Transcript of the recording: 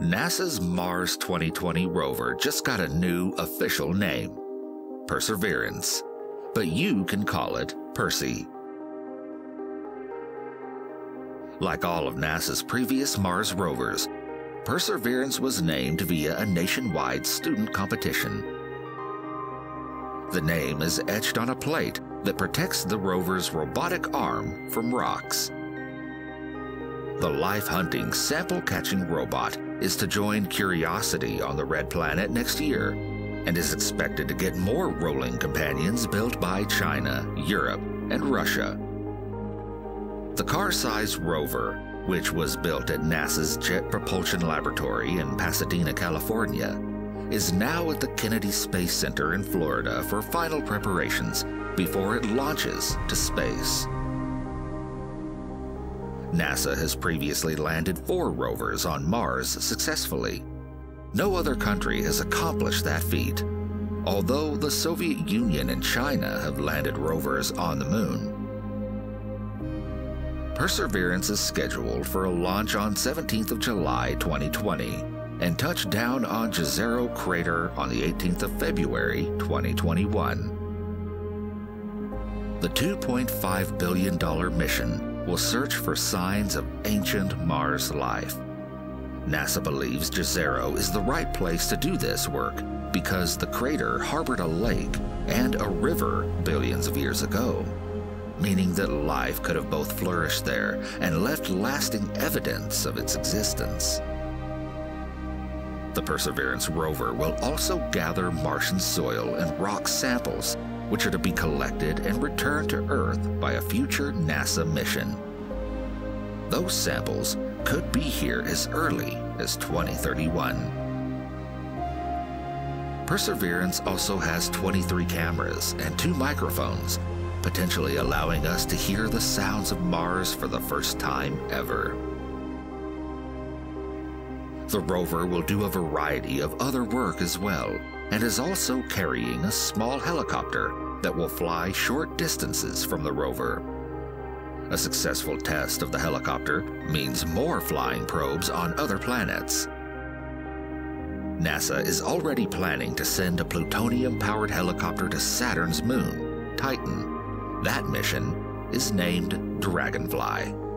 NASA's Mars 2020 rover just got a new official name Perseverance, but you can call it Percy. Like all of NASA's previous Mars rovers, Perseverance was named via a nationwide student competition. The name is etched on a plate that protects the rover's robotic arm from rocks. The life hunting, sample catching robot is to join Curiosity on the Red Planet next year and is expected to get more rolling companions built by China, Europe, and Russia. The car sized rover, which was built at NASA's Jet Propulsion Laboratory in Pasadena, California, is now at the Kennedy Space Center in Florida for final preparations before it launches to space. NASA has previously landed four rovers on Mars successfully. No other country has accomplished that feat, although the Soviet Union and China have landed rovers on the moon. Perseverance is scheduled for a launch on 17th of July 2020 and touch down on Jezero crater on the 18th of February 2021. The $2.5 billion mission will search for signs of ancient Mars life. NASA believes Jezero is the right place to do this work because the crater harbored a lake and a river billions of years ago, meaning that life could have both flourished there and left lasting evidence of its existence. The Perseverance rover will also gather Martian soil and rock samples, which are to be collected and returned to Earth by a future NASA mission. Those samples could be here as early as 2031. Perseverance also has 23 cameras and two microphones, potentially allowing us to hear the sounds of Mars for the first time ever. The rover will do a variety of other work as well, and is also carrying a small helicopter that will fly short distances from the rover. A successful test of the helicopter means more flying probes on other planets. NASA is already planning to send a plutonium powered helicopter to Saturn's moon, Titan. That mission is named Dragonfly.